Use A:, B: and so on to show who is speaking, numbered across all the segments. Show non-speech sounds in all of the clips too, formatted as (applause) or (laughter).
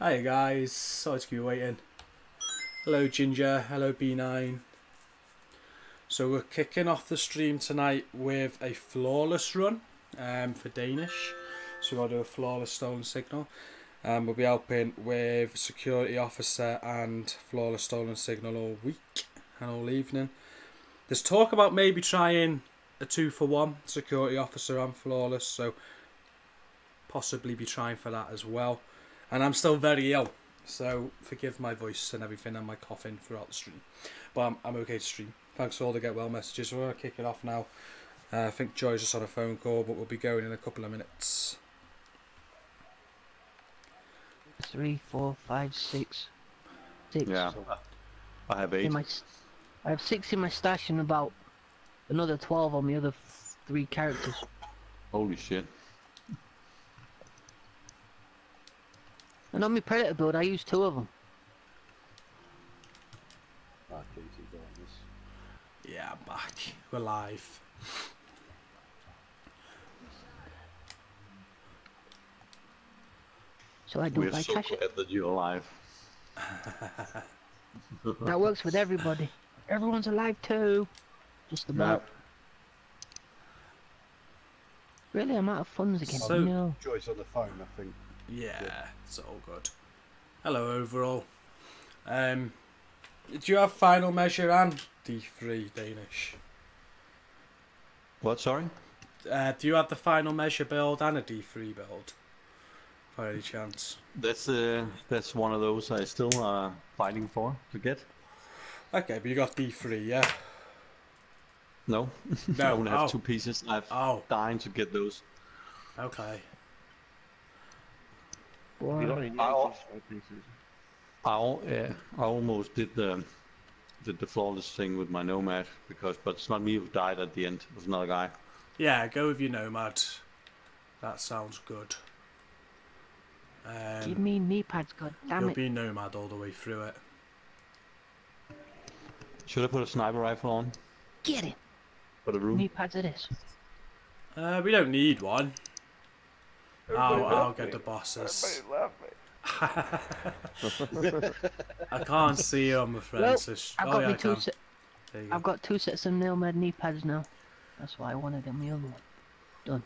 A: Hi guys, sorry to keep you waiting. Hello Ginger, hello B9. So we're kicking off the stream tonight with a flawless run um, for Danish. So we'll do a flawless stolen signal. Um, we'll be helping with security officer and flawless stolen signal all week and all evening. There's talk about maybe trying a two for one security officer and flawless, so possibly be trying for that as well. And I'm still very ill, so forgive my voice and everything and my coughing throughout the stream. But I'm, I'm okay to stream. Thanks for all the get well messages. We're going to kick it off now. Uh, I think Joy's just on a phone call, but we'll be going in a couple of minutes.
B: Three, four, five, six. Six.
C: Yeah, I have eight.
B: In my, s- I have six in my stash and about another twelve on the other three characters.
C: Holy shit.
B: And on my predator build, I use two of them.
D: Back easy doing this.
A: Yeah, I'm back. We're live.
B: So I do
C: We're
B: buy
C: so
B: cash.
C: glad that you're alive. (laughs) (laughs)
B: That works with everybody. Everyone's alive too. Just about. Really, I'm out of funds again.
A: So-
B: no.
D: Joy's on the phone, I think.
A: Yeah, it's all good. Hello, overall. Um, do you have final measure and D3 Danish?
C: What, sorry?
A: Uh, do you have the final measure build and a D3 build? By any chance?
C: That's uh, that's one of those I still uh, fighting for to get.
A: Okay, but you got D3, yeah?
C: No, (laughs) I
A: No,
C: only have
A: oh.
C: two pieces. I'm
A: Oh,
C: dying to get those.
A: okay.
B: Boy.
E: You only need
C: I'll-
E: five pieces.
C: I, al- yeah, I almost did the did the flawless thing with my nomad because, but it's not me who died at the end. It was another guy.
A: Yeah, go with your Nomad. That sounds good.
B: Give
A: Um,
B: me knee pads, god damn
A: you'll
B: it.
A: be Nomad all the way through it.
C: Should I put a sniper rifle on
B: Get it.
C: for the room?
B: Knee pads it is.
A: Uh, we don't need one. Oh, I'll,
E: Everybody
A: I'll get
E: me.
A: the bosses.
E: Everybody left me. (laughs)
A: I can't see you on my friend.
B: Well,
A: so
B: I've
A: oh,
B: got
A: yeah, I
B: two.
A: can.
B: Se-
A: There you go.
B: I've got two sets of nail Nomad knee pads now. That's why I wanted them the other one. Done.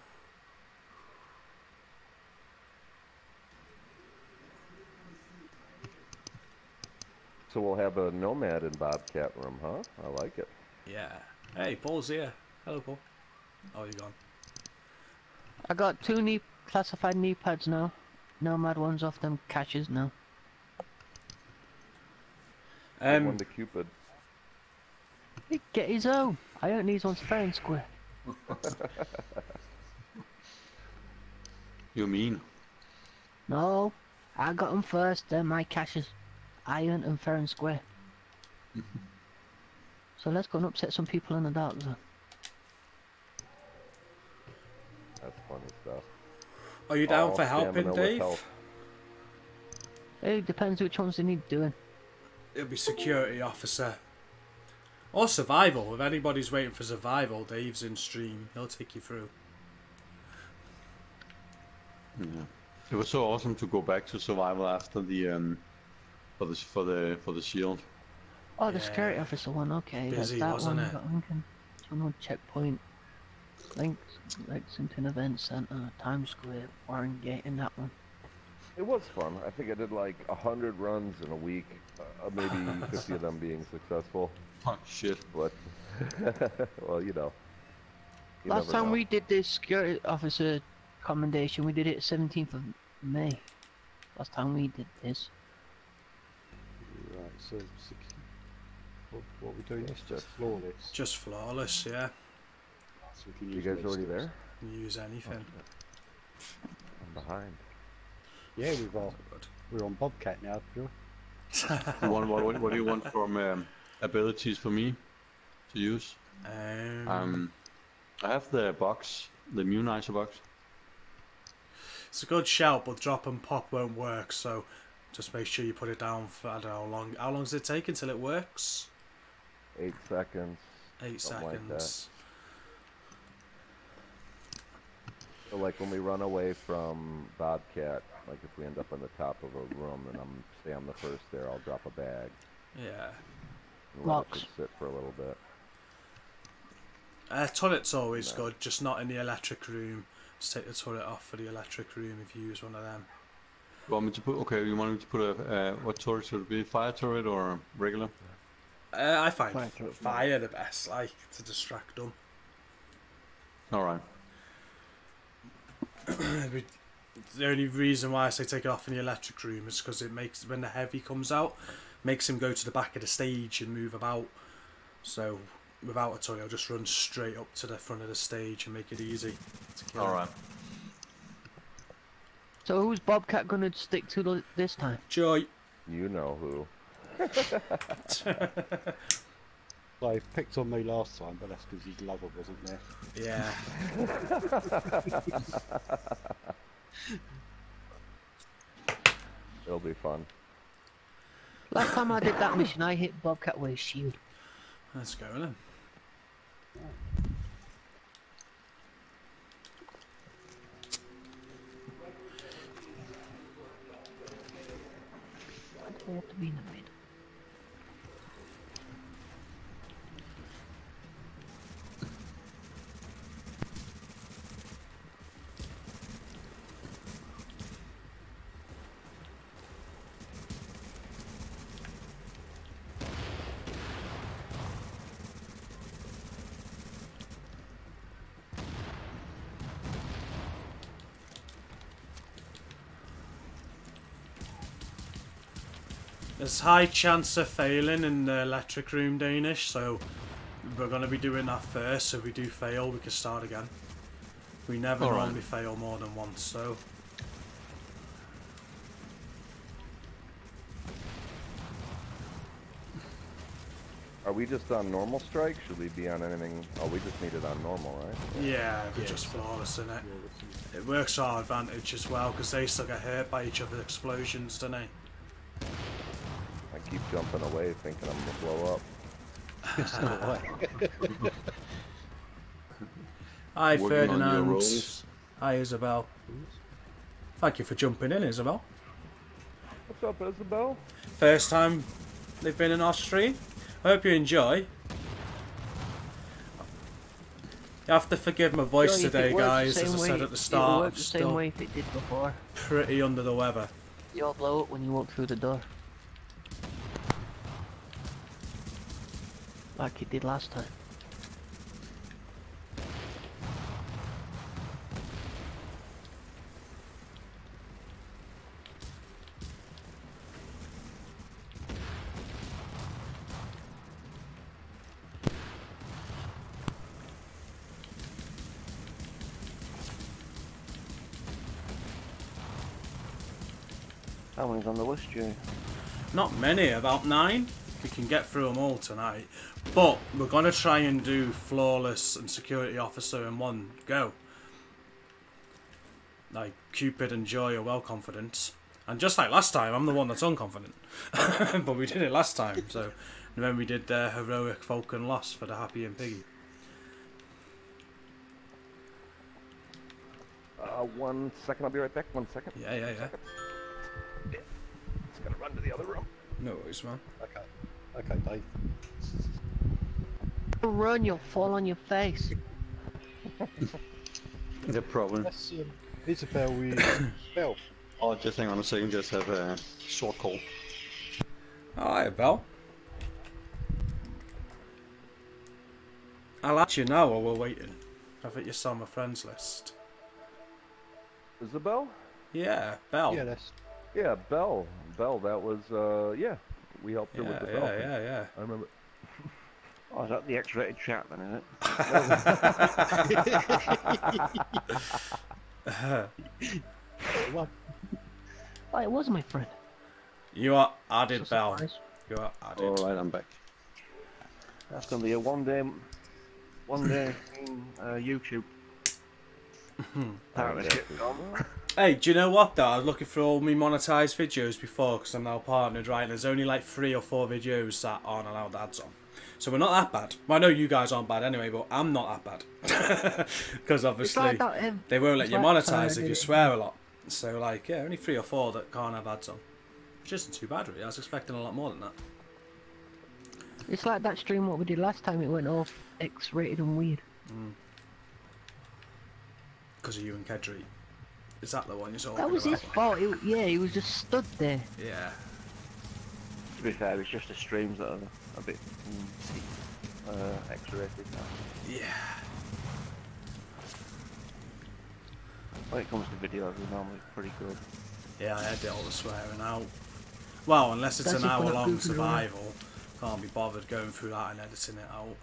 E: So we'll have a nomad in Bobcat room, huh? I like it.
A: Yeah. Hey, Paul's here. Hello, Paul. Oh, you're gone.
B: I got two knee classified knee pads now. Nomad ones off them caches now.
E: Give
A: Um,
E: one to Cupid.
B: He get his own. I don't need ones fair and square. (laughs)
C: You mean?
B: No, I got them first. They're my caches. I earned them fair and square. (laughs) so let's go and upset some people in the dark zone.
E: That's funny stuff.
A: Are you down
E: All
A: for helping, Dave?
E: health.
B: It depends which ones they need doing.
A: It'll be security officer. Or survival. If anybody's waiting for survival, Dave's in stream. He'll take you through.
C: Yeah. It was so awesome to go back to survival after the um for the for the for the shield.
B: Oh, the security officer one. Okay, that's
A: Busy,
B: that
A: wasn't
B: one.
A: it?
B: Got Lincoln. Tunnel checkpoint. Links, Lexington Event Center, Times Square, Warren Gate, and that one.
E: It was fun. I think I did like a hundred runs in a week, uh, maybe (laughs) fifty of them being successful.
C: Oh shit.
E: But (laughs) well, you know. you
B: Last time
E: know.
B: we did this security officer commendation, we did it 17th of May. Last time we did this.
D: Right, so sec- what, what we doing? It's just flawless.
A: Just flawless, yeah.
D: So we can
E: You guys already
D: resistance.
E: there?
A: Can use anything.
E: I'm behind.
D: Yeah, we've got,
A: Good.
D: we're on Bobcat now, Joy. (laughs)
C: You what, what, what do you want from um, abilities for me to use?
A: Um,
C: Um, I have the box, the Munizer box.
A: it's a good shout, but drop and pop won't work. So just make sure you put it down for I don't know how long. How long does it take until it works?
E: Eight seconds.
A: Eight
E: Something like
A: seconds.
E: So like when we run away from Bobcat, Like if we end up on the top of a room and I'm say I'm the first there, I'll drop a bag
A: Yeah.
E: and let
B: Rocks.
E: it sit for a little bit.
A: Uh, turret's always
E: No.
A: good, just not in the electric room. Just take the turret off for the electric room if you use one of them.
C: You want me to put? Okay, you want me to put a uh, what turret should it be? Fire turret or regular?
A: Uh, I find
B: Fire
A: fire the best, like to distract them.
C: All right.
A: We- the only reason why I say take it off in the electric room is because it makes when the heavy comes out, makes him go to the back of the stage and move about. So without a toy, I'll just run straight up to the front of the stage and make it easy. To kill
C: All
A: him.
B: So who's Bobcat gonna stick to this time?
A: Joy.
E: You know who. (laughs) (laughs)
D: Well, he picked on me last time, but that's because his lover wasn't there.
A: Yeah. (laughs)
E: It'll be fun.
B: Last time I did that mission, I hit Bobcat with his shield.
A: Let's go then.
B: Why do they have to be in the mid?
A: There's high chance of failing in the electric room Danish, so we're going to be doing that first. So if we do fail, we can start again. We never
C: Alright.
A: normally fail more than once, so
E: Are we just on normal strike? Should we be on anything? Oh, we just need it on normal, right?
A: yeah, we're just flawless in it. It works to our advantage as well because they still get hurt by each other's explosions, don't they?
E: I keep jumping away thinking I'm gonna blow up. (laughs)
A: Hi,
C: Working on
A: Ferdinand.
C: roles.
A: Hi, Isabel. Thank you for jumping in, Isabel.
E: What's up, Isabel?
A: First time they've been in our stream. I hope you enjoy. You have to forgive my voice
B: Joey,
A: today, guys. As I
B: way-
A: said at the start,
B: work the same
A: still
B: way if it did before.
A: pretty under the weather.
B: You'll blow it when you walk through the door. Like it did last time. How many's on the list, Jay?
A: Not many, about nine. We can get through them all tonight. But we're going to try and do flawless and security officer in one go. Like Cupid and Joy are well confident. And just like last time, I'm the one that's unconfident. (laughs) but we did it last time, so. And then we did the heroic Falcon Lost for the Happy and Piggy.
E: Uh, one second, I'll be right back. One second.
A: Yeah, yeah, yeah.
E: Just gonna run to the other room.
A: No worries, man.
D: Okay. Okay, Dave.
B: Run, you'll fall on your face.
C: The problem.
D: That's um, Isabel with (coughs) Bell.
C: Oh, just hang on a second. Just have a short call.
A: Alright, Bell. I'll add you now while we're waiting. I think you saw my friends list.
E: Isabel?
A: Yeah, Bell.
D: Yeah, that's
E: Yeah, Bell. Bell, that was, uh, yeah. We helped her
A: yeah,
E: with the
A: yeah,
E: Falcon.
A: yeah, yeah.
E: I remember.
F: Oh, is that the X-rated chat then, is it? (laughs)
D: one.
B: Oh, it was my friend.
A: You are added,
B: It's a
A: Bell.
B: surprise.
A: You are added.
C: All right, I'm back.
F: That's going to be a one-day, one-day uh, YouTube. (laughs) Apparently,
E: Yeah.
A: Hey, do you know what though? I was looking for all my monetized videos before because I'm now partnered, right? And there's only like three or four videos that aren't allowed ads on. So we're not that bad. Well, I know you guys aren't bad anyway, but I'm not that bad. (laughs) Because obviously
B: like
A: they won't let
B: it's
A: you
B: like,
A: monetize if you swear a lot. So like, yeah, only three or four that can't have ads on. Which isn't too bad really. I was expecting a lot more than that.
B: It's like that stream what we did last time. It went all X-rated and weird. Mm.
A: Because of you and Kedri. Is that the one you're talking
B: That was
A: about?
B: his fault. He, yeah, he was just stood there.
A: Yeah.
F: To be fair, it's just the streams that are a bit mm, uh, X-rated now.
A: Yeah.
F: When it comes to videos, we're normally pretty good.
A: Yeah, I edit all the swearing out. Well, unless it's
B: That's
A: an
B: hour-long
A: survival. Can't be bothered going through that and editing it out.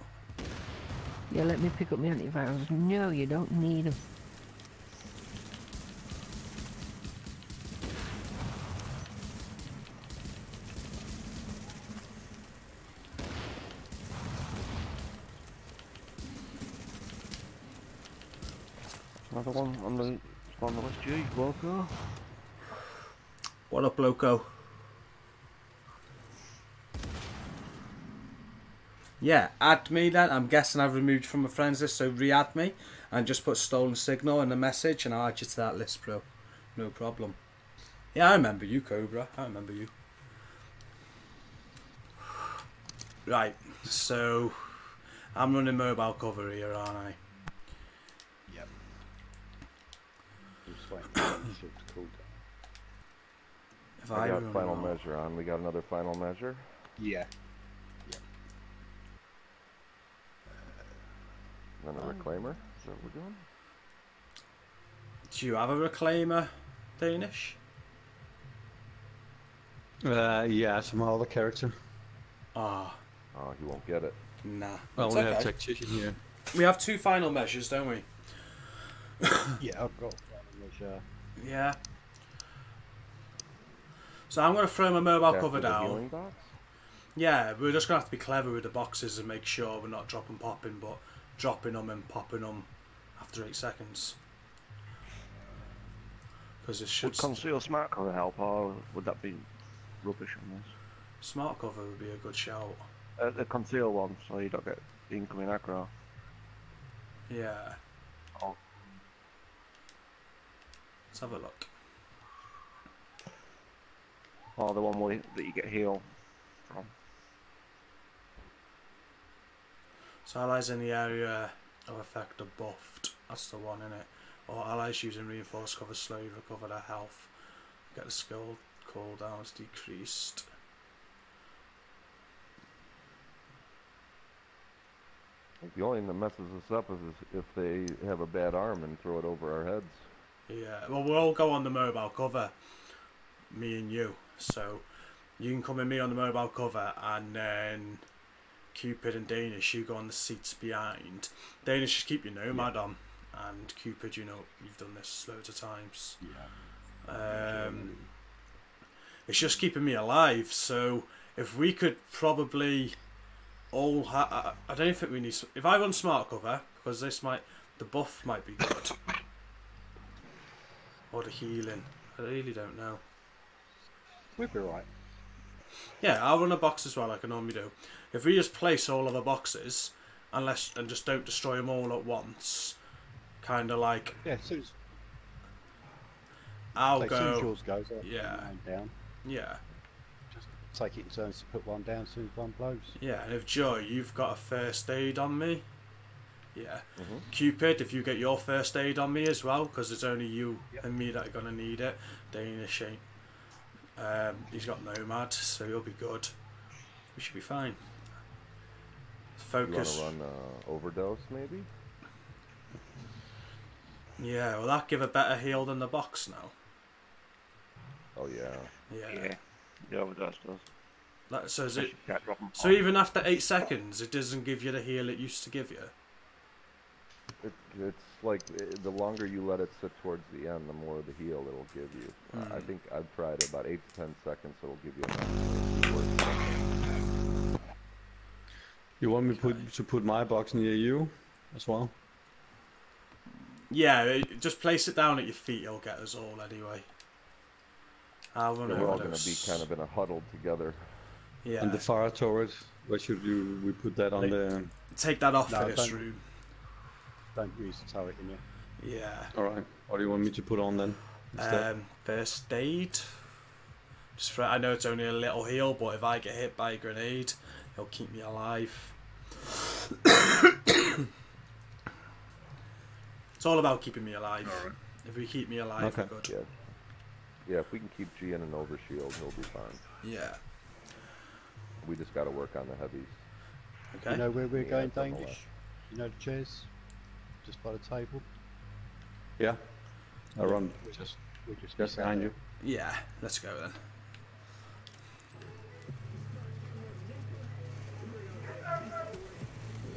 B: Yeah, let me pick up my antivirus. No, you don't need them.
F: Another one on the on the list, G. Loco.
A: What up, Loco? Yeah, add me then. I'm guessing I've removed from my friends list, so re-add me and just put stolen signal in the message and I'll add you to that list, bro. No problem. Yeah, I remember you, Cobra. I remember you. Right, so I'm running mobile cover here, aren't I?
D: I'm just waiting for (coughs) the ship to cool.
A: If
E: I got final
A: out-
E: measure on. We got another final measure.
D: Yeah.
E: And then a reclaimer. Is that what we're doing?
A: Do you have a reclaimer, Danish?
C: Uh, yeah, some other character.
A: Ah,
E: Oh, he won't get it.
A: nah.
C: I
A: It's
C: only have
A: okay.
C: tactician here.
A: We have two final measures, don't we? (coughs)
D: Yeah, I've got which, uh,
A: Yeah. So I'm going to throw my mobile cover down. Yeah, we're just going to have to be clever with the boxes and make sure we're not dropping popping, but dropping them and popping them after eight seconds. Because it should.
F: Would conceal smart cover help, or would that be rubbish on this?
A: Smart cover would be a good shout.
F: Uh, the conceal one, so you don't get incoming aggro.
A: Yeah.
F: Oh.
A: Let's have a look.
F: Or the one where, that you get heal from.
A: So allies in the area of effect are buffed. That's the one in it. Or allies using reinforced cover slowly recover their health. Get the skill cooldowns decreased.
E: The only thing that messes us up is if they have a bad arm and throw it over our heads.
A: Yeah, well, we'll all go on the mobile cover, me and you. So you can come with me on the mobile cover, and then Cupid and Danish, you go on the seats behind. Danish, just keep your nomad on, and Cupid, you know, you've done this loads of times.
D: yeah.
A: Um, it's just keeping me alive. So if we could probably all ha- I, I don't think we need. If I run smart cover, because this might the buff might be good, (laughs) or the healing. I really don't know.
D: We'll be right.
A: Yeah, I'll run a box as well, like I normally do. If we just place all of the boxes, unless and just don't destroy them all at once, kind of like
D: Yeah, as soon as,
A: I'll
D: like, as soon as yours goes, I'll
A: Yeah.
D: down.
A: Yeah,
D: Just take it in turns to put one down as soon as one blows.
A: yeah. And if Joy, you've got a first aid on me. Yeah.
E: Mhm.
A: Cupid, if you get your first aid on me as well, because it's only you and me that are gonna need it. Danish ain't. Um, he's got Nomad, so he'll be good. We should be fine.
E: You want
A: Focus.
E: to run uh, overdose, maybe?
A: Yeah, will that give a better heal than the box now?
E: Oh yeah.
A: Yeah.
F: Yeah, the overdose does.
A: That, so is it?
F: if you can't drop 'em
A: So even after eight seconds, it doesn't give you the heal it used to give you.
E: It, it's like uh, the longer you let it sit towards the end, the more the heal it'll give you. Uh, I
A: Hmm.
E: think I've tried about eight to ten seconds. It'll give you enough to see where it's coming.
C: You want me to put, to put my box near you as well?
A: Yeah, just place it down at your feet. It'll get us all anyway. I'll
E: Yeah, we're all going to be kind of in a huddle together.
A: Yeah.
C: And the fire turret, where should you we put that on
D: Like-
C: the?
A: Take that off
D: No,
A: for this
D: don't-
A: room.
D: Don't use the turret in here.
A: Yeah.
C: All right. What do you want me to put on then? instead?
A: Um, first aid. Just for, I know it's only a little heal, but if I get hit by a grenade, it'll keep me alive. (coughs) it's all about keeping me alive.
G: Alright.
A: If we keep me alive,
C: Okay.
A: we're good.
E: Yeah. Yeah, if we can keep G in an overshield, he'll be fine.
A: Yeah.
E: We just got to work on the heavies.
A: Okay.
D: You know where we're
E: Yeah,
D: going,
E: it's on
D: Danish? You know the chairs? Just by the table?
C: Yeah. I run just
D: We'll just
C: just behind you.
A: Yeah. Let's go then.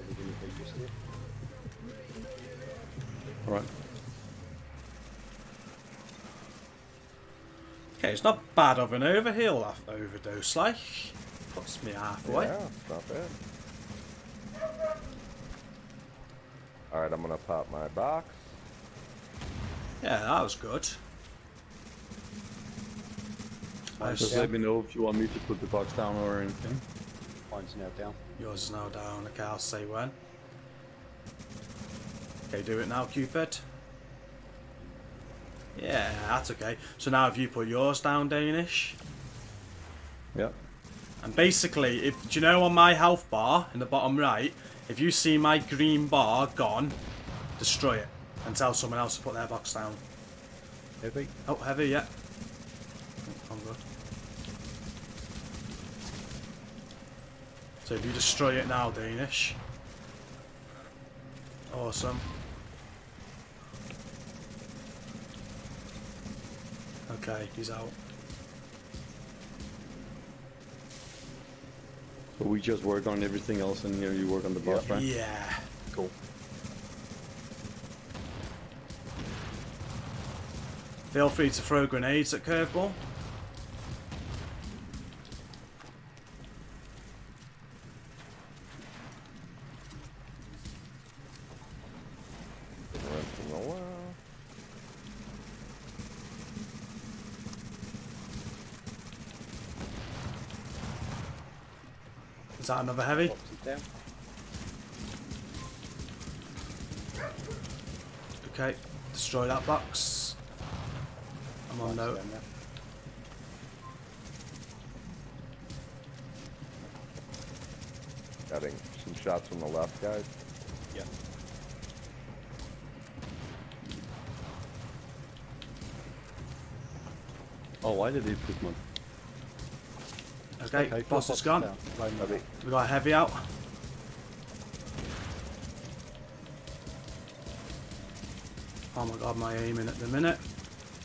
D: We're going to be just here.
C: All right.
A: Okay, it's not bad of an overheal af- overdose, like. Puts me halfway.
E: Yeah, not bad. Alright, I'm gonna pop my box.
A: Yeah, that was good. Nice.
C: Just let me know if you want me to put the box down or anything.
D: Mine's now down.
A: Yours is now down. Okay, I'll say when. Okay, do it now, Cupid. Yeah, that's okay. So now if you put yours down, Danish,
C: Yep.
A: and basically, if do you know on my health bar in the bottom right, if you see my green bar gone, destroy it and tell someone else to put their box down.
D: Heavy?
A: Oh, heavy, yeah. Oh, I'm good. So if you destroy it now, Danish. Awesome. Okay, he's out.
C: So we just work on everything else, and you, know, you work on the boss, right?
A: Yeah.
C: Cool.
A: Feel free to throw grenades at curveball.
E: Been rinsing a while.
A: Is that another heavy?
D: Box it down.
A: Okay, destroy that box. I'm on
D: Mine's
A: note.
D: down now.
E: Getting some shots from the left, guys.
D: Yeah.
C: Oh, why did he put one?
A: Okay,
D: four
A: boss is gone. We got a heavy out. Oh my god, my aiming at the minute.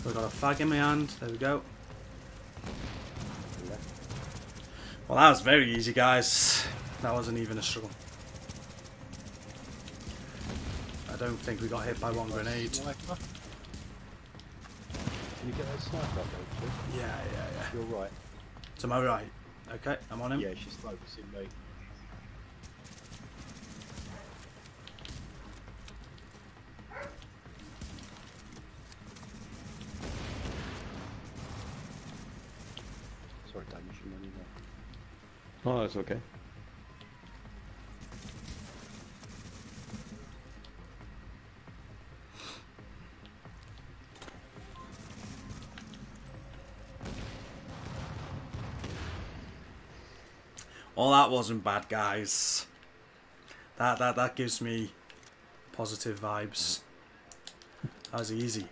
A: We got a fag in my hand. There we go. Well, that was very easy, guys. That wasn't even a struggle. I don't think we got hit by one grenade.
D: Sniper. Can you get that sniper up there, Chief?
A: Yeah, yeah, yeah.
D: You're right.
A: To my right. Okay, I'm on him.
D: Yeah, she's focusing me. Sorry, Danish, I'm running there.
C: Oh, that's okay.
A: Well, that wasn't bad, guys. That that that gives me positive vibes. That was easy.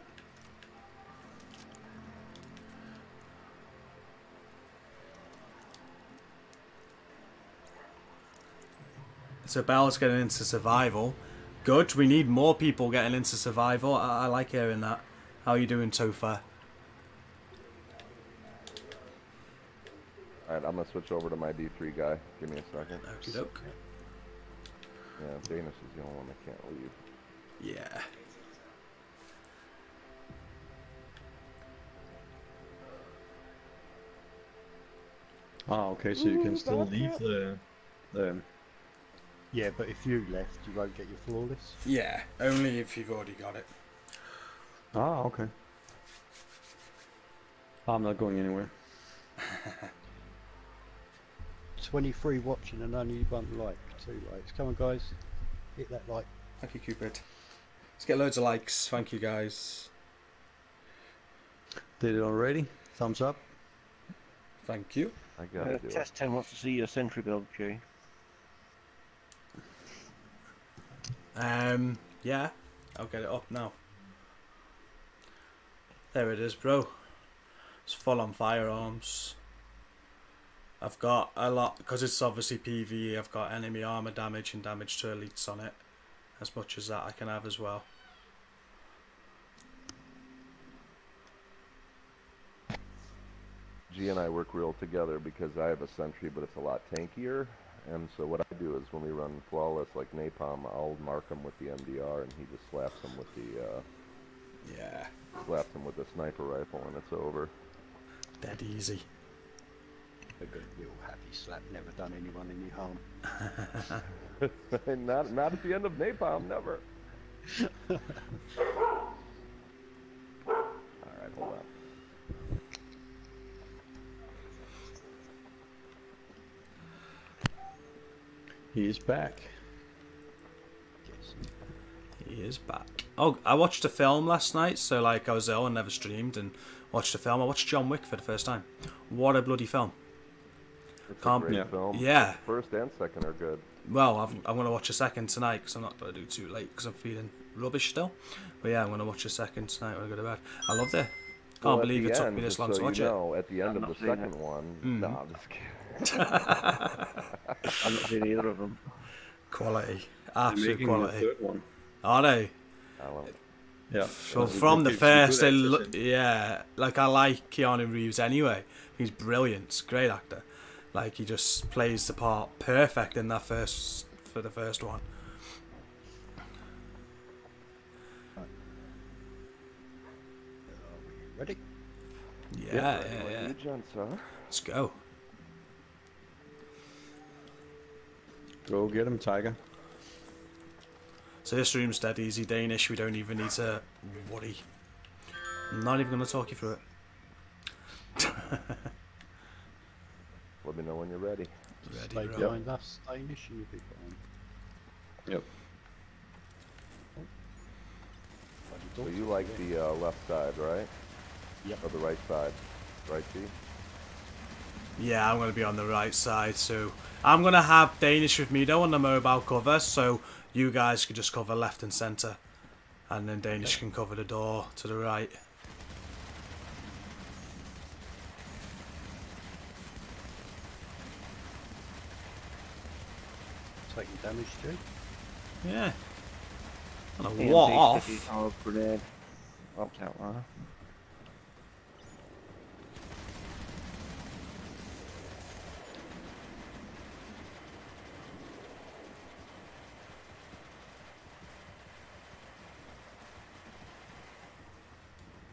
A: So Bell's getting into survival. Good. We need more people getting into survival. I, I like hearing that. How are you doing so
E: Alright, I'm gonna switch over to my D3 guy. Give me a second.
A: Okie doke.
E: Yeah, Danish is the only one that can't leave.
A: Yeah.
C: Ah, okay, so you can still leave the, the
D: Yeah, but if you left, you won't get your flawless.
A: Yeah. Only if you've already got it.
C: Ah, okay. I'm not going anywhere. (laughs)
D: 23 watching and only one like. Two likes. Come on, guys. Hit that like.
A: Thank you, Cupid. Let's get loads of likes. Thank you, guys.
C: Did it already? Thumbs up.
A: Thank you.
E: I gotta
F: Uh,
E: do it.
F: Test 10 wants to see your sentry build, Jay.
A: Um, yeah, I'll get it up now. There it is, bro. It's full on firearms. I've got a lot because it's obviously PVE. I've got enemy armor damage and damage to elites on it, as much as that I can have as well.
E: G and I work real together because I have a sentry, but it's a lot tankier. And so what I do is when we run flawless like napalm, I'll mark him with the MDR, and he just slaps him with the uh,
A: Yeah,
E: slaps him with the sniper rifle, and it's over.
A: dead easy.
D: A good real happy slap, never done anyone any harm. (laughs)
E: not not at the end of napalm, never. All right, hold on.
C: He is back.
D: Yes.
A: He is back. Oh, I watched a film last night, so like I was ill and never streamed and watched a film. I watched John Wick for the first time. What a bloody film!
E: It's
A: Can't-
E: a great
C: Yeah.
E: film.
A: Yeah.
E: First and second are good.
A: Well, I've, I'm going to watch a second tonight because I'm not going to do too late because I'm feeling rubbish still. But yeah, I'm going to watch a second tonight when I go to bed. I loved it. Can't
E: Well,
A: believe
E: the
A: it took
E: end,
A: me this long
E: so
A: to watch
E: you
A: it.
E: know, At the end
F: I've
E: of
F: not
E: the
F: seen it.
E: second one,
A: Mm.
E: no, I'm just kidding. (laughs)
F: I've not seen either of them.
A: Quality,
C: They're
A: absolute quality.
C: the third one.
A: Are they?
E: I don't,
C: Yeah.
A: So
C: Well,
A: from the
C: gives some good
A: first, they look, yeah, like I like Keanu Reeves anyway. He's brilliant, great actor. Like he just plays the part perfect in that first for the first one.
D: Ready?
A: Yeah, yeah,
E: Like
A: yeah.
E: you gents, huh?
A: Let's go.
C: Go get him, Tiger.
A: So this room's dead easy Danish. We don't even need to worry. I'm not even gonna talk you through it. (laughs)
E: Let me know when you're ready.
A: Ready,
D: Stay
A: bro.
D: behind us, Danish, and you'll be fine.
C: Yep.
E: So you like the uh, left side, right?
D: Yep.
E: Or the right side, right, G?
A: Yeah, I'm gonna be on the right side. So I'm gonna have Danish with me though on the mobile cover. So you guys can just cover left and centre, and then Danish can cover the door to the right.
D: Damage too.
A: Yeah. I don't what off.
F: oh, grenade. Opt out, huh?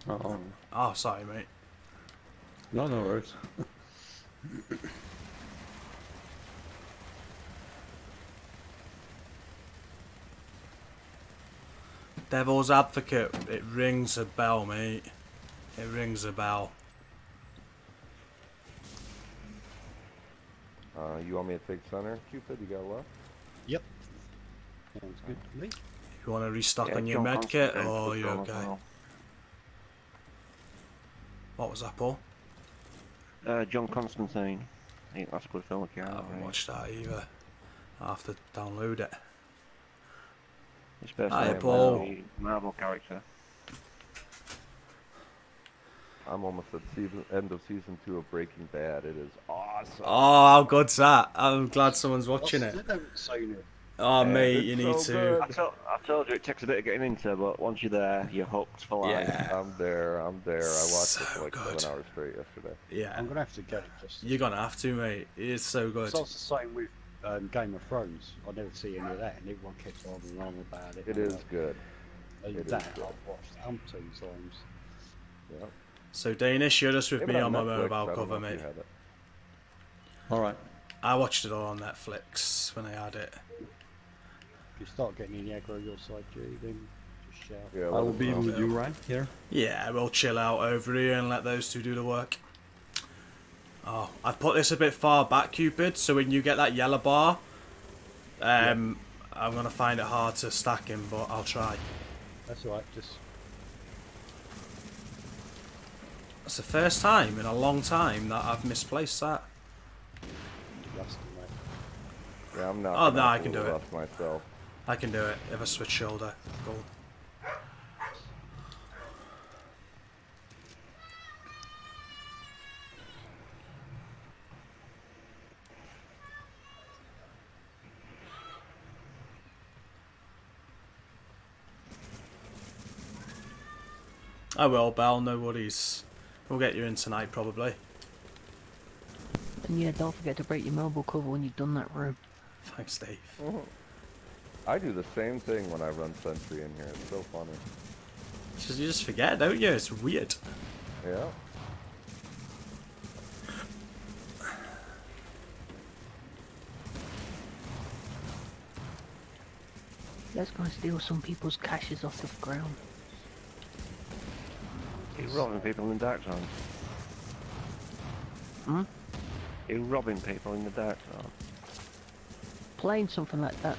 C: Oh,
A: Oh, sorry, mate.
C: no, no worries. (laughs)
A: Devil's Advocate. It rings a bell, mate. It rings a bell.
E: Uh, you want me to take center, Cupid? You got left?
D: Yep. Sounds good to me.
A: You want to restock
F: Yeah,
A: on your
F: John
A: med kit,
F: Constantine
A: or you're okay? What was that, Paul?
F: Uh, John Constantine. I think that's good film.
A: I haven't
F: right.
A: watched that either. I have to download it.
F: It's based
A: Hi,
F: a
A: Paul.
F: Marvel- Marvel character.
E: I'm almost at season end of season two of Breaking Bad. It is awesome.
A: Oh, how good's that? I'm glad someone's watching
D: I
A: it.
D: still haven't seen it.
A: Oh,
E: Yeah,
A: mate, you need
E: so
A: to.
F: I, told, I told you it takes a bit of getting into, but once you're there, you're hooked for life.
A: Yeah.
E: I'm there. I'm there. I watched it
A: So
E: for like
A: good.
E: seven hours straight yesterday.
A: Yeah,
D: I'm gonna have to get it just.
A: you're gonna have to, mate. It's so good.
D: So it's the same with um, Game of Thrones. I never see any of that, and everyone kept on and on about it.
E: It is
D: and
E: is
D: I'm like,
E: good.
D: And
E: it is
D: that
E: good.
D: I've watched umpteen times.
E: Yeah.
A: So Danish, you're just with
E: It
A: me on my
E: Netflix,
A: mobile cover, mate.
E: you had it.
C: All right.
A: I watched it all on Netflix when I had it.
D: If you start getting any aggro your side, G, then just shout.
E: Yeah,
C: I will be with you right here.
A: Yeah, we'll chill out over here and let those two do the work. Oh, I've put this a bit far back, Cupid, so when you get that yellow bar, um, I'm gonna find it hard to stack him, but I'll try.
D: That's alright. Just
A: That's the first time in a long time that I've misplaced that.
E: Yeah, I'm not.
A: Oh, no, I can do it.
E: Rust myself.
A: I can do it if I switch shoulder. Gold. Oh, I will, Bell, no worries. We'll get you in tonight, probably.
B: And yeah, don't forget to break your mobile cover when you've done that room.
A: Thanks, Dave. Mm-hmm.
E: I do the same thing when I run Sentry in here. It's so funny.
A: It's just, you just forget, don't you? It's weird.
E: Yeah.
B: Let's go and steal some people's caches off the ground.
F: You're robbing people in the dark zone.
B: Hmm?
F: You're robbing people in the dark zone.
B: Playing something like that.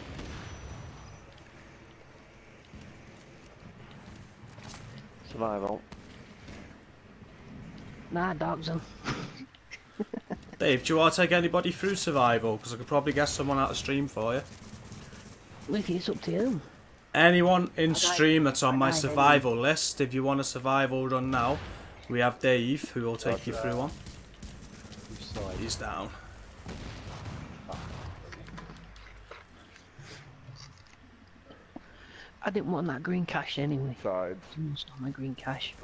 F: Survival.
B: Nah, dark zone. (laughs)
A: Dave, do you want to take anybody through survival? Because I could probably get someone out of stream for you.
B: Mickey, it's up to you.
A: Anyone in stream that's on my survival list, if you want a survival run now, we have Dave who will take you through one. He's down.
B: I didn't want that green cache anyway.
E: Sides.
B: Someone stole my green cache.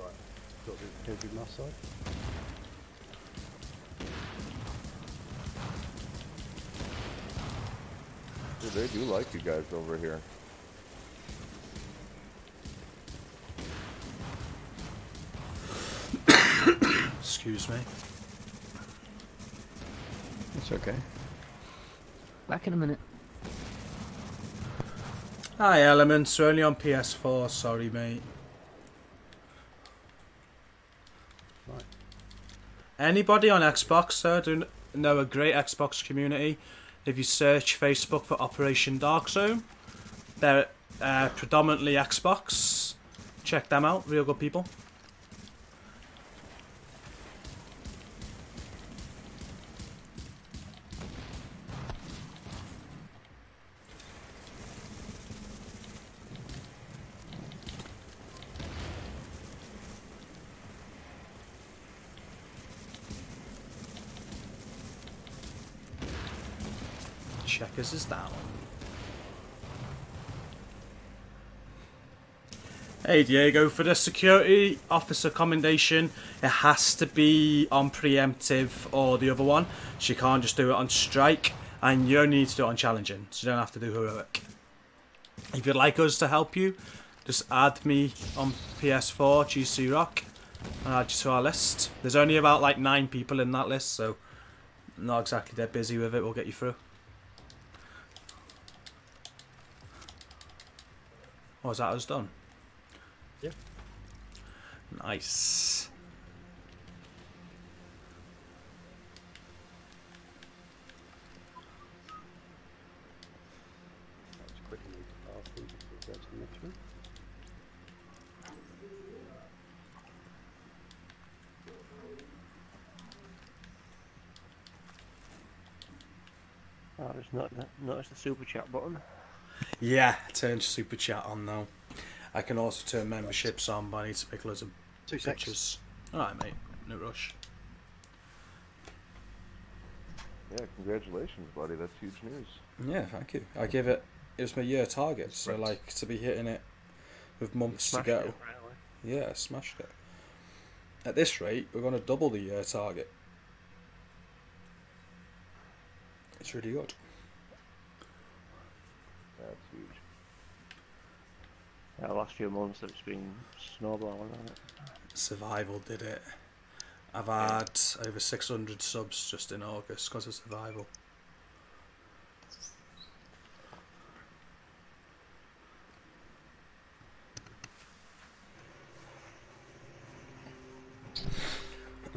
D: Got the my side.
E: Dude, they do like you guys over here.
A: Excuse me.
C: It's okay.
B: Back in a minute.
A: Hi, Elements. We're only on PS4. Sorry, mate.
D: Right.
A: Anybody on Xbox, sir, do kn- know a great Xbox community? If you search Facebook for Operation Dark Zone, they're uh, predominantly Xbox. Check them out. Real good people. Checkers is down. Hey Diego, for the security officer commendation, it has to be on preemptive or the other one. You can't just do it on strike, and you only need to do it on challenging, so you don't have to do heroic. If you'd like us to help you, just add me on PS4 GC Rock, and add you to our list. There's only about like nine people in that list, so not exactly that busy with it. We'll get you through. Oh, is that us done?
D: Yeah.
A: Nice.
D: Let's quickly move the bathroom before we go to the next room.
F: Oh, just not notice the super chat button.
A: Yeah, turn super chat on now. I can also turn memberships on, but I need to pick loads of
D: Two seconds.
A: pictures. Alright, mate. No rush.
E: Yeah, congratulations, buddy. That's huge news.
A: Yeah, thank you. I give it. It was my year target, so like to be hitting it with months to go.
F: it, really.
A: Yeah, smashed it. At this rate, we're going to double the year target. It's really good.
E: That's huge.
F: Yeah, the last few months it's been snowballing on it.
A: Survival did it. I've had over 600 subs just in August because of Survival.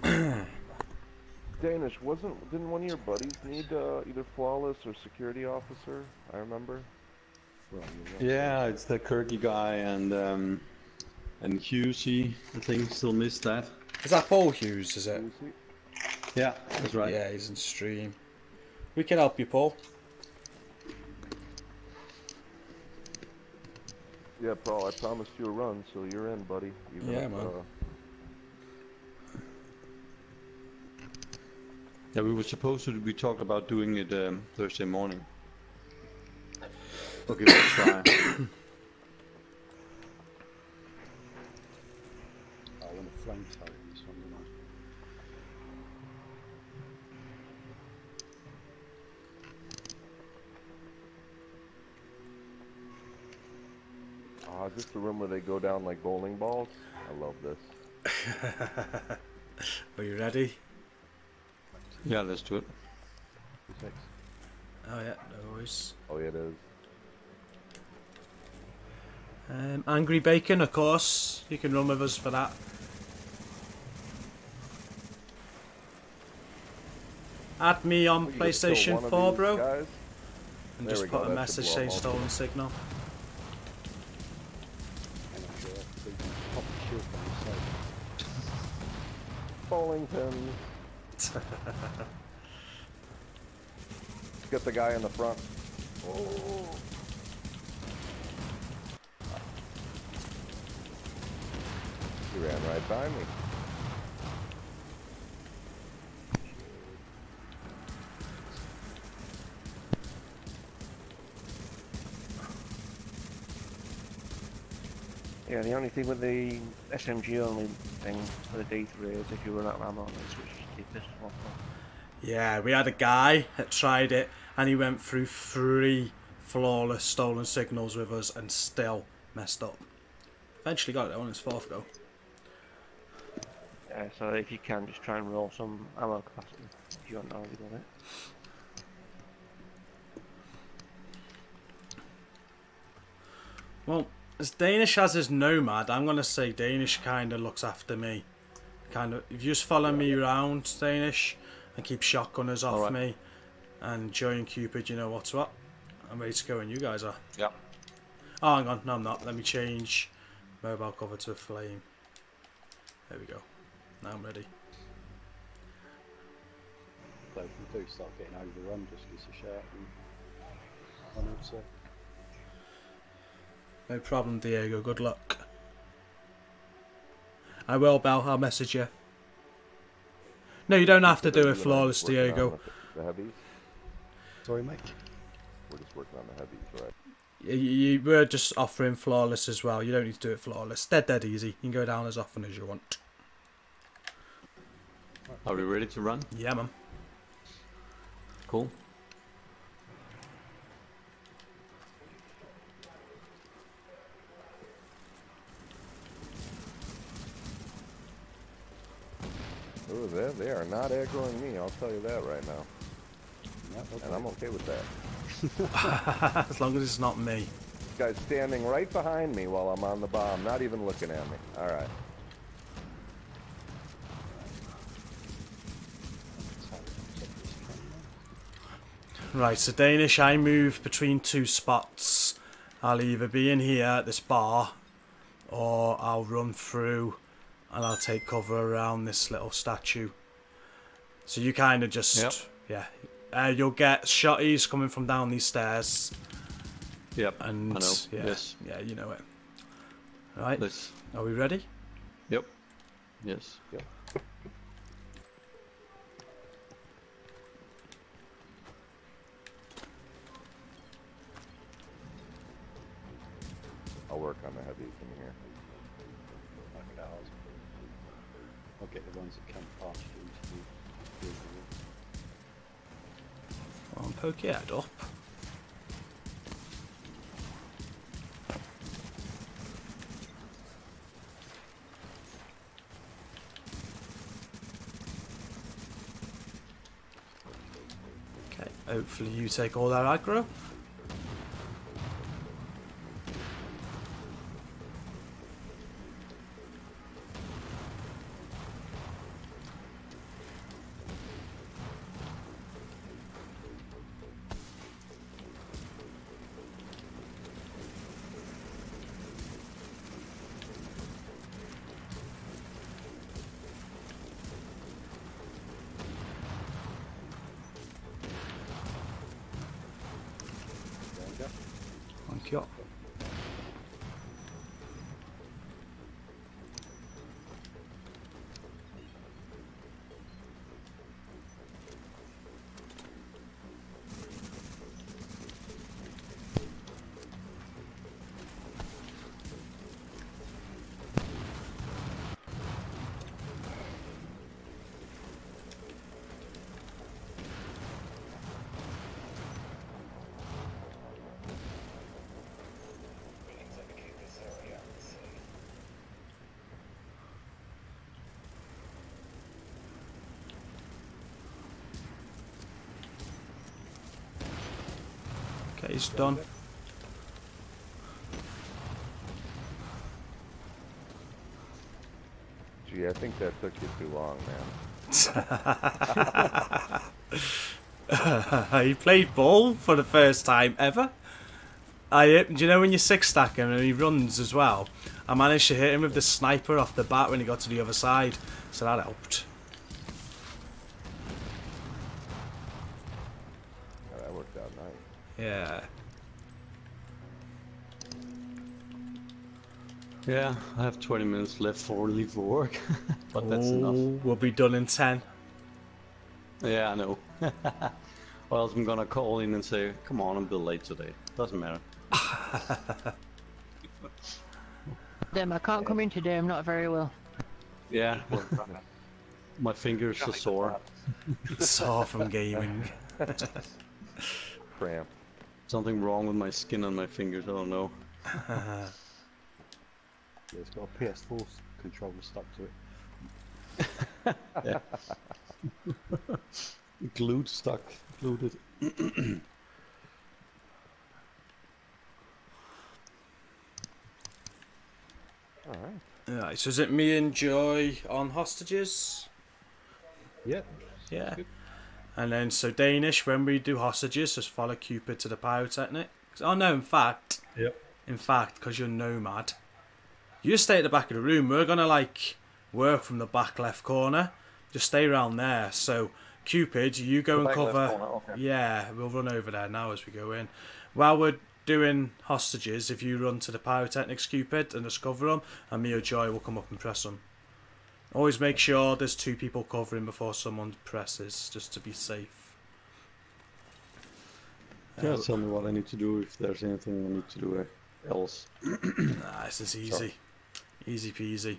A: (clears throat)
E: Danish, wasn't didn't one of your buddies need uh, either flawless or security officer? I remember.
D: Right.
C: Yeah, it's the Kirky guy and um, and Husey. I think still missed that.
A: Is that Paul Hughes, is it?
C: Yeah, that's right.
A: Yeah, he's in stream. We can help you, Paul.
E: Yeah, Paul, I promised you a run, so you're in, buddy. Even
A: Yeah, man.
E: Uh,
C: Yeah, we were supposed to. We talked about doing it um, Thursday morning. We'll give it a try.
D: I want a flame totem this one, don't I?
E: oh, is this the room where they go down like bowling balls? I love this. (laughs)
A: Are you ready?
C: yeah, let's do it.
D: Six.
A: Oh yeah, no worries.
E: Oh, yeah, it is.
A: Um, Angry Bacon, of course. You can run with us for that. Add me on
E: Well, you just kill
A: PlayStation 4, bro,
E: Guys.
A: and
E: There
A: just
E: we go,
A: put a
E: that
A: message
E: saying
A: saying
E: 'em up.
A: stolen signal.
D: Hang on, sure. Pop the shield down the side.
E: Bowling pins. (laughs) Get the guy in the front. Oh. He ran right by me.
F: Yeah, the only thing with the SMG only thing for the D3 is if you run out of ammo, they switch to the pistol. off.
A: Yeah, we had a guy that tried it, and he went through three flawless stolen signals with us, and still messed up. Eventually got it on his fourth go.
F: Yeah, so if you can, just try and roll some ammo capacity if you haven't already done it.
A: Well, as Danish has his nomad, I'm gonna say Danish kind of looks after me. Kind of, if you just follow me around, Danish, and keep shotgunners off
C: Alright.
A: me, and Joey and Cupid, you know what's what. I'm ready to go, and you guys are.
C: Yeah.
A: Oh, hang on, no, I'm not. Let me change mobile cover to a flame. There we go. Now I'm ready.
D: So if we do start getting overrun, just give us a shout and run also.
A: No problem, Diego. Good luck. I will, Bell. I'll message you. No, you don't have to do it flawless, Diego.
E: The, the heavies.
D: Sorry, mate.
E: We're just working on the heavies, right?
A: You, you were just offering flawless as well. You don't need to do it flawless. Dead, dead easy. You can go down as often as you want.
C: Are we ready to run?
A: Yeah, man.
C: Cool.
E: Ooh, they, they are not aggroing me, I'll tell you that right now.
D: Yeah, okay.
E: And I'm okay with that. (laughs)
A: as long as it's not me.
E: This guy's standing right behind me while I'm on the bomb, not even looking at me. Alright.
A: Right, so Danish, I move between two spots. I'll either be in here at this bar, or I'll run through and I'll take cover around this little statue. So you kind of just,
C: Yep.
A: yeah. Uh, you'll get shotties coming from down these stairs,
C: Yep.
A: and
C: I know.
A: yeah,
C: Yes.
A: yeah, you know it. Right,
C: Let's.
A: are we ready?
C: Yep. Yes.
E: Yep. I'll work on the heavies in here.
D: Okay, I'll, I'll get the ones that come past you into the field of it.
A: Poke your head up. Okay, hopefully you take all that aggro. Thank he's done.
E: Gee, I think that took you too long, man. (laughs)
A: he played ball for the first time ever. I, uh, do you know when you six stack him and he runs as well? I managed to hit him with the sniper off the bat when he got to the other side, so that helped.
E: Yeah,
C: I have 20 minutes left for leave for work, (laughs) but that's enough.
A: We'll be done in 10.
C: Yeah, I know. (laughs) or else I'm gonna call in and say, come on, I'm a bit late today. Doesn't matter. (laughs)
B: Damn, I can't come in today. I'm not very well.
C: Yeah, well, my fingers are sore.
A: sore from gaming.
E: Cramp.
C: Something wrong with my skin on my fingers, I don't know.
D: Yeah, it's got a PS4 controller stuck to it. (laughs)
C: Glued, stuck, glued (clears throat) it.
E: Alright.
A: Alright, so is it me and Joy on hostages?
D: Yep.
A: Yeah.
D: Good.
A: And then, so Danish, when we do hostages, just follow Cupid to the pyrotechnic. Oh no, in fact,
D: Yep.
A: in fact, because you're nomad, you just stay at the back of the room. We're gonna like work from the back left corner. Just stay around there. So, Cupid, you go and cover.
F: corner, okay.
A: Yeah, we'll run over there now as we go in. While we're doing hostages, if you run to the pyrotechnics, Cupid, and discover them, and me or Joy will come up and press them. Always make sure there's two people covering before someone presses, just to be safe.
C: Yeah, tell me what I need to do if there's anything I need to do uh, else.
A: Nah, this is (coughs) easy. Easy peasy.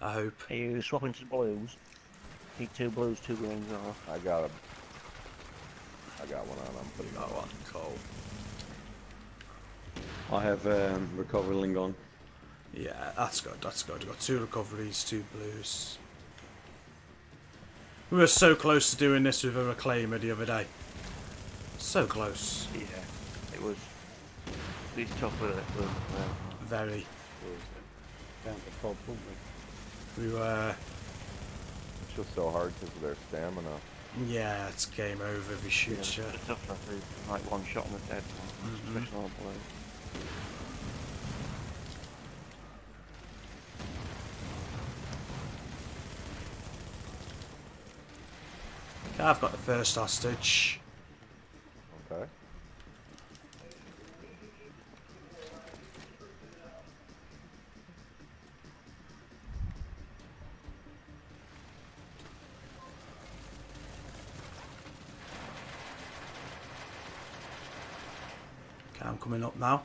A: I hope.
F: Are you swapping to blues? Need two blues, two greens, or
E: I got a. I got one on. I'm putting
A: That one, cool.
C: I have um, recovery link on.
A: Yeah, that's good, that's good. We've got two recoveries, two blues. We were so close to doing this with a reclaimer the other day. So close.
F: yeah, it was. He's tough with it. With, uh,
A: Very.
D: Down to Bob, we?
A: We were.
E: It's just so hard because of their stamina.
A: Yeah, it's game over if he shoots you.
F: the toughness is like one shot on the dead,
A: Mhm.
F: especially on.
A: Okay, I've got the first hostage.
E: Okay.
A: I'm coming up now.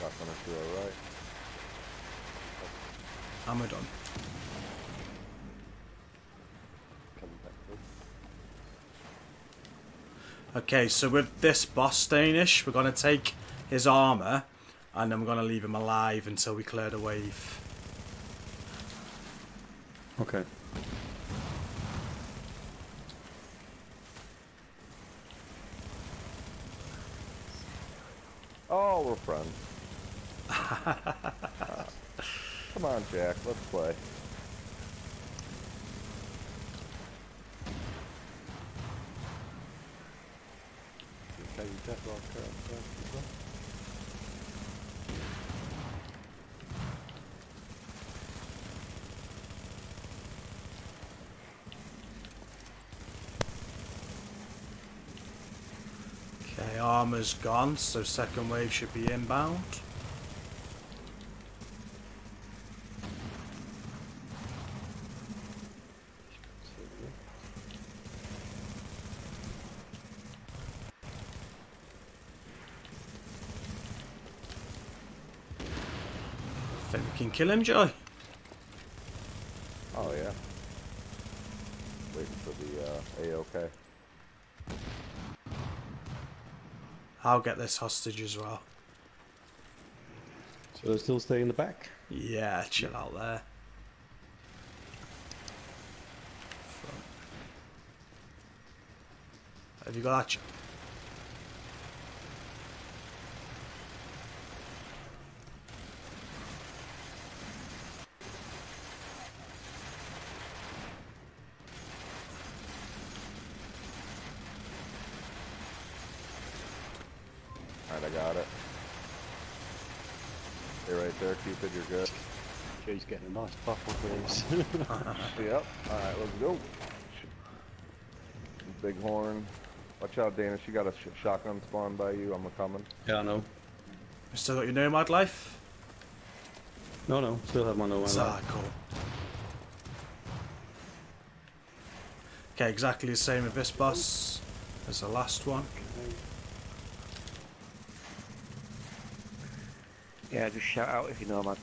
E: One or two alright.
A: Am I done?
D: Coming back.
A: Okay, so with this boss Danish, we're going to take his armour and then we're going to leave him alive until we clear the wave.
C: Okay.
E: Oh, we're friends. (laughs) Come on, Jack. Let's play.
D: Okay, you dead rock uh, first as well.
A: Armor's gone, so second wave should be inbound. Think we can kill him, Joy?
E: Oh yeah. Waiting for the uh, A-OK.
A: I'll get this hostage as well.
C: So they still stay in the back.
A: Yeah, chill out there. Front. Have you got that? Ch-
E: Alright, I got it. Stay right there, Cupid, you're good.
D: Jay's getting a nice buff off of this.
E: Yep. Alright, let's go. Big horn. Watch out, Dana. She got a sh shotgun spawned by you. I'm a coming.
C: Yeah, I know.
A: You still got your nomad life?
C: No, no, still have my no one.
A: Ah, cool. Okay, exactly the same with this bus as the last one.
F: Yeah, just shout out if you know man.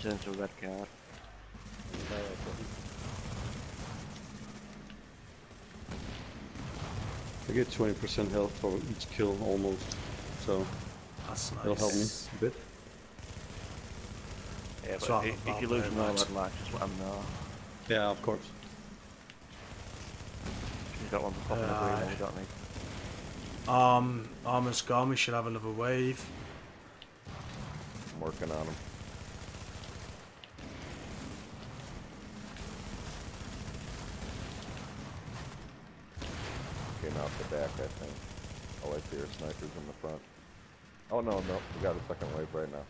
F: Turn to a red card.
C: I get 20% health for each kill almost, so
A: That's nice.
C: that'll help me a bit.
F: Yeah, but
A: So
F: if, if you lose
A: there,
F: no red life, just let them know.
C: Yeah, of course.
F: You've got one for popping a green
A: Aye.
F: one, you don't need.
A: Um, armor's gone. We should have another wave.
E: I'm working on him. Came out the back, I think. All I see are snipers in the front. Oh no, no, we got a second wave right now.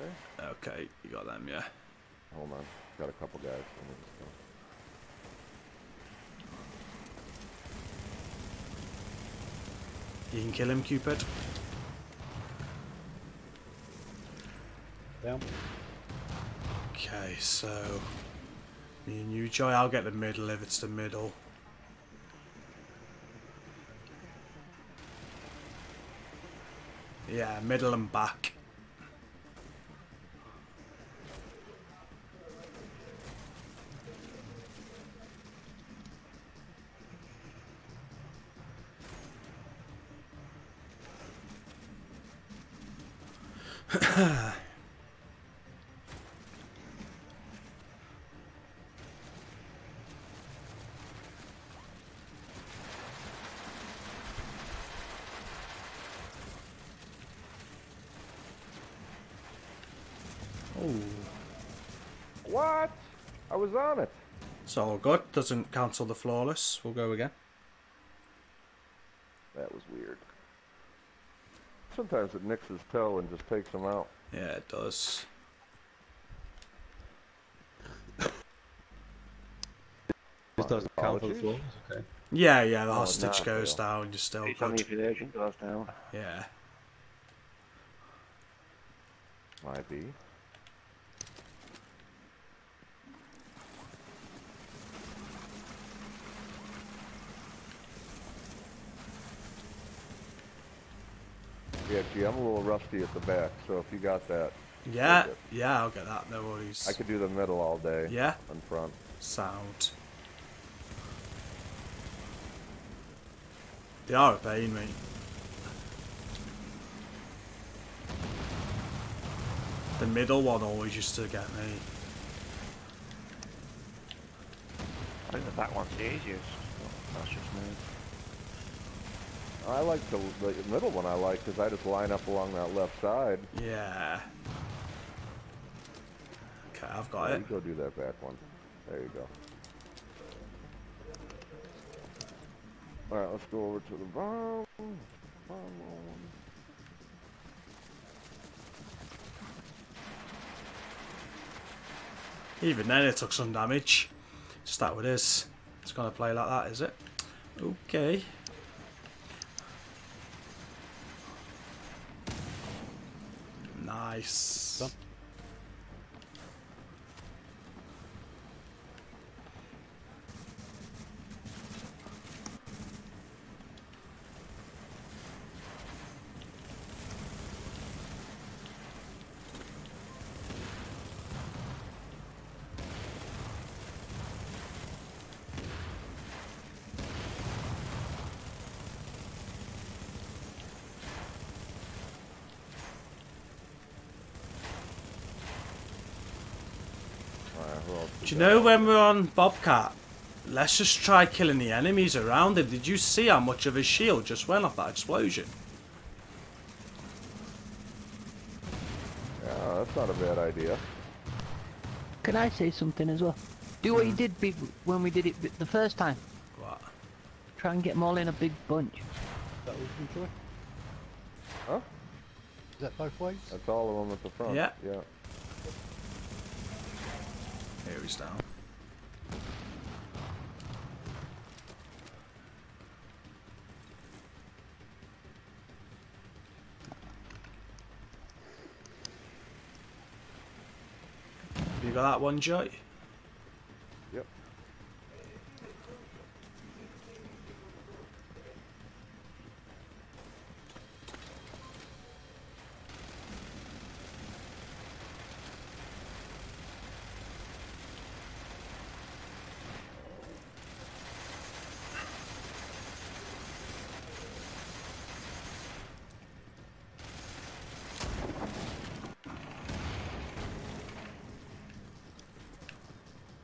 E: Okay,
A: Okay, you got them, yeah.
E: hold on. Got a couple guys. Let me just go.
A: You can kill him, Cupid.
D: Down.
A: Okay, so me and you, Joy. I'll get the middle if it's the middle. Yeah, middle and back. Oh,
E: What? I was on it.
A: it's all good. Doesn't cancel the flawless. We'll go again.
E: That was weird. Sometimes it nicks his toe and just takes him out.
A: Yeah, it does.
C: This doesn't count for the
E: apologies.
C: floor. Okay.
A: Yeah, yeah. The
E: Oh,
A: hostage
E: no,
A: goes
E: Bill.
A: down. You're still
F: It's
A: good.
F: the agent goes down.
A: Yeah.
E: Might be. Yeah, I'm a little rusty at the back, so if you got that,
A: Yeah, yeah. I'll get that. No worries.
E: I could do the middle all day.
A: Yeah.
E: In front.
A: Sound. They are a pain, mate. The middle one always used to get me.
F: I think the back one's the easiest. but That's just me.
E: I like the, the middle one. I like because I just line up along that left side.
A: Yeah. Okay, I've got
E: Yeah,
A: it.
E: you go do that back one. There you go. All right, let's go over to the bomb. One.
A: Even then, it took some damage. Just that what it is. It's gonna play like that, is it? Okay. Nice.
D: Done.
E: Alright, who else we
A: Do you know when we're on Bobcat? Let's just try killing the enemies around him. Did you see how much of his shield just went off that explosion?
E: Yeah, that's not a bad idea.
B: Can I say something as well? Do what you hmm. did be- when we did it the first time.
A: What?
B: Try and get them all in a big bunch.
D: That all you can?
E: Huh?
D: Is that both ways?
E: That's all of them at the front.
A: Yeah.
E: Yeah.
A: He's down. Have you got that one, Joy?
E: Yep.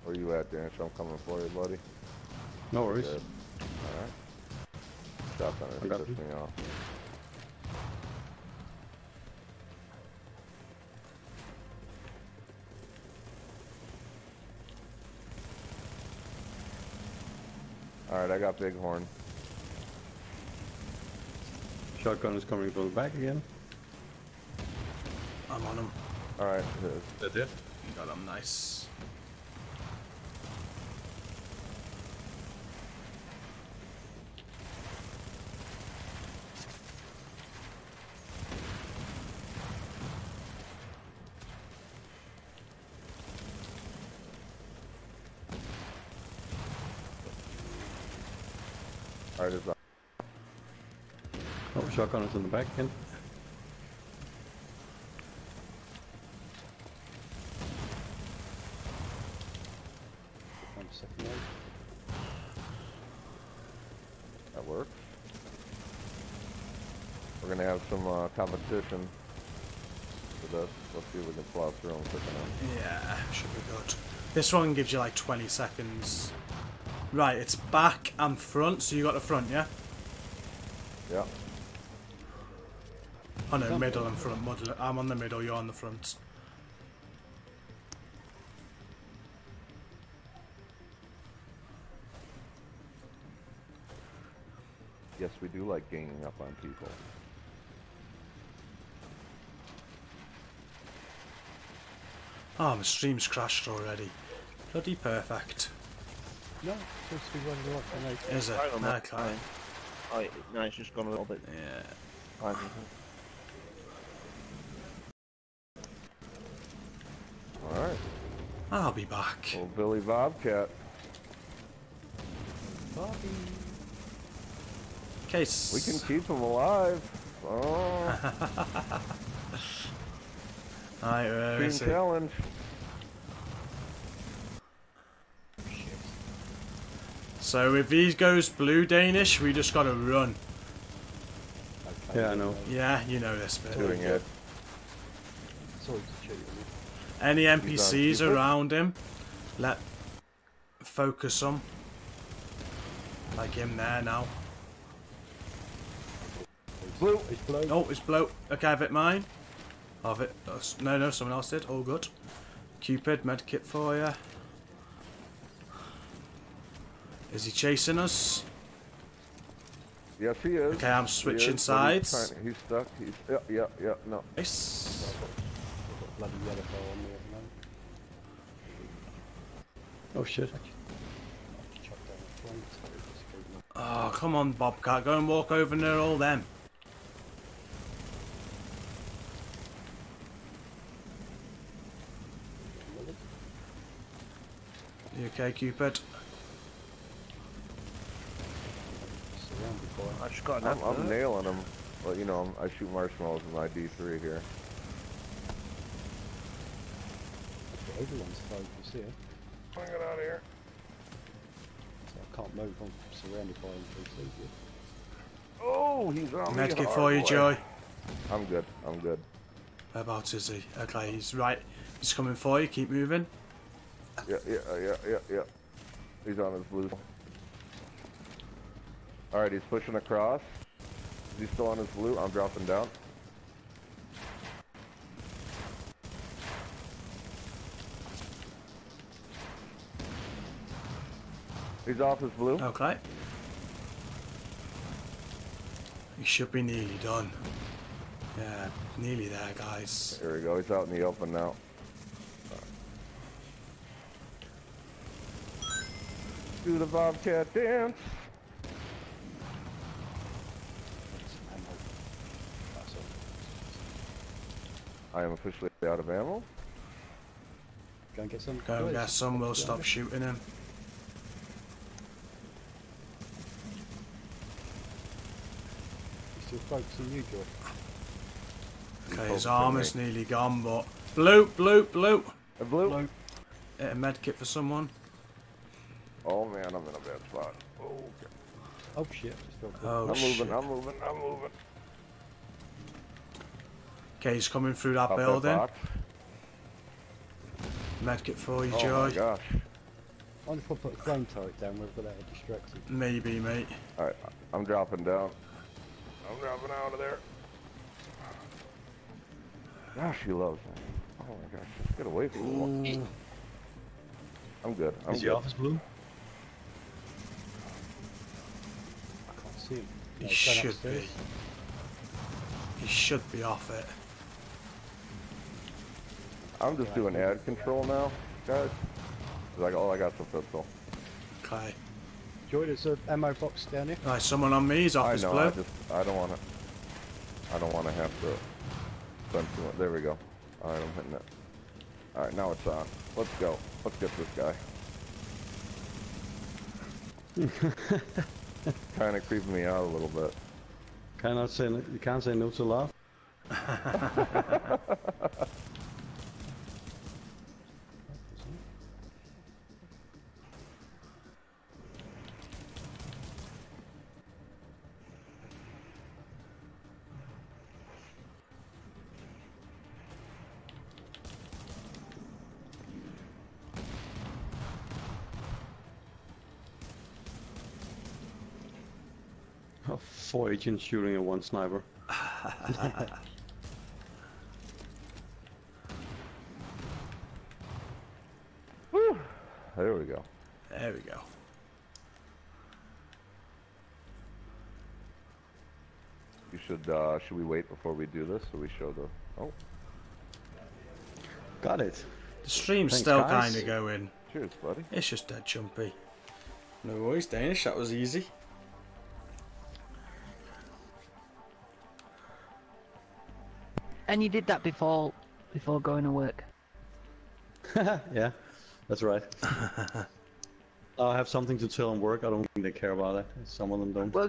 E: Where you? I'm coming for you, buddy.
C: No worries.
E: Alright. Stop on
C: I got
E: Piss
C: you.
E: me off. Alright, I got Bighorn.
C: Shotgun is coming from the back again.
A: I'm on him.
E: Alright,
C: That's it.
A: Got him, nice.
E: alright, it's on.
C: Shotgun in the back again.
D: One second.
E: That works. We're gonna have some uh, competition for this. Let's see if we can plow through them quick enough.
A: Yeah, should be good. This one gives you like 20 seconds. Right, it's back and front, so you got the front, yeah?
E: Yeah.
A: Oh no, middle and front. Middle. I'm on the middle, you're on the front.
E: Yes, we do like ganging up on people.
A: Oh, my stream's crashed already. Bloody perfect.
D: No, it seems to be running like an.
A: Is it?
F: On
A: No,
F: that
A: Clive.
F: line. Oh, no, it's just gone a little bit.
A: Yeah.
F: fine.
E: Alright.
A: I'll be back.
E: Old Billy Bobcat. Bobby.
A: Case.
E: We can keep him alive. Oh, (laughs)
A: Alright, where
E: team
A: is he?
E: challenge.
A: So if he goes blue Danish, we just gotta run.
C: Yeah, I know.
A: Yeah, you know this bit.
E: Doing it.
D: Sorry to cheat on you.
A: Any NPCs around him, let focus on. Like him there now.
E: Blue.
D: It's blue.
A: Oh, it's blow. Okay, I've it mine. I've it. uh, No, no, someone else did. All good. Cupid, medkit for you. Is he chasing us?
E: Yes, he is.
A: Okay, I'm switching
E: is, he's
A: sides.
E: He's, stuck. He's. Yeah, yeah, yeah. No.
A: Nice
D: bloody yellow on me at the moment.
C: Oh shit.
A: Oh, come on, Bobcat. Go and walk over near all them. You okay, Cupid?
F: I just got
E: I'm, I'm nailing them. Well, you know, I shoot marshmallows with my D3 here.
D: Everyone's focused here.
E: Bring it out of here.
D: So I can't move. I'm surrounded by NPCs here.
E: Oh, he's on me
A: Medkit
E: hard,
A: for you,
E: boy.
A: Joey.
E: I'm good. I'm good.
A: Whereabouts is he? Okay, he's right. He's coming for you. Keep moving.
E: Yeah, yeah, yeah, yeah, yeah. He's on his blue. Alright, he's pushing across. Is he still on his blue? I'm dropping down. He's off his blue.
A: Okay. He should be nearly done. Yeah, nearly there, guys.
E: There we go. He's out in the open now. Do the Bobcat dance.
D: Got some ammo. That's all.
E: I am officially out of ammo.
D: Go and get some.
A: Go and get some. We'll stop shooting him.
D: Get- He's still focused you, Joy.
A: Okay, his
E: on
A: armor's nearly gone, but blue, blue, blue.
E: A blue?
D: Blue.
A: Hit a med kit for someone.
E: Oh man, I'm in a bad spot. Oh, okay.
D: Oh shit.
A: Oh
E: I'm
A: shit.
E: moving, I'm moving, I'm moving.
A: Okay, he's coming through that
E: Up
A: building.
E: box.
A: Med kit for you,
E: oh, George.
A: Oh Joy.
E: my gosh.
D: I wonder if I put a flame turret down whether that'll distract him.
A: Maybe, mate.
E: Alright, I'm dropping down. I'm dropping out of there. Ah, gosh, he loves me. Oh my gosh, just get away from me. I'm good. I'm
C: Is he
E: good.
C: off his blue?
D: I can't see him.
A: He
D: No,
A: should
D: upstairs.
A: be. He should be off it.
E: I'm just doing ad control now, guys. I got, oh, I got the pistol.
A: Okay.
D: Joy, there's an ammo box down here.
A: Right, someone on me. He's off
E: I
A: his
E: know.
A: blue.
E: I just, I don't want to. I don't want to have to. Spend too much. There we go. All right, I'm hitting it. All right, now it's on. Let's go. Let's get this guy. (laughs) kind of creeping me out a little bit.
C: Cannot say no- you can't say no to love. (laughs) Four agents shooting at one sniper. (laughs)
E: There we go.
A: There we go.
E: You should. uh Should we wait before we do this, so we show the? Oh,
C: Got it.
A: The stream's
C: Thanks,
A: still
C: guys.
A: kind of going.
E: cheers, buddy.
A: It's just dead chumpy. No worries, Danish. That was easy.
B: And you did that before before going to work. (laughs)
C: yeah, that's right. (laughs) I have something to tell them work. I don't think they care about it. Some of them don't.
B: Well,